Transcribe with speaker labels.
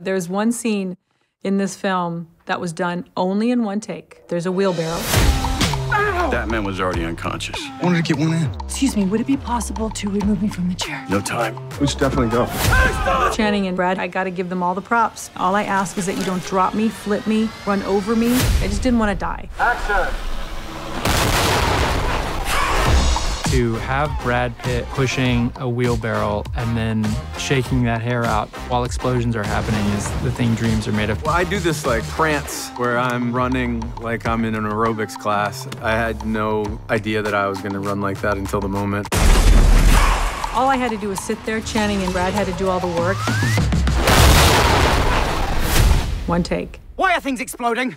Speaker 1: There's one scene in this film that was done only in one take. There's a wheelbarrow.
Speaker 2: That man was already unconscious.
Speaker 3: Wanted to get one in.
Speaker 4: Excuse me, would it be possible to remove me from the chair?
Speaker 2: No time.
Speaker 3: We should definitely go.
Speaker 1: Channing and Brad, I gotta give them all the props. All I ask is that you don't drop me, flip me, run over me. I just didn't want to die.
Speaker 5: To have Brad Pitt pushing a wheelbarrow and then shaking that hair out while explosions are happening is the thing dreams are made of.
Speaker 6: Well, I do this like prance where I'm running like I'm in an aerobics class. I had no idea that I was going to run like that until the moment.
Speaker 1: All I had to do was sit there. Channing and Brad had to do all the work. One take.
Speaker 4: Why are things exploding?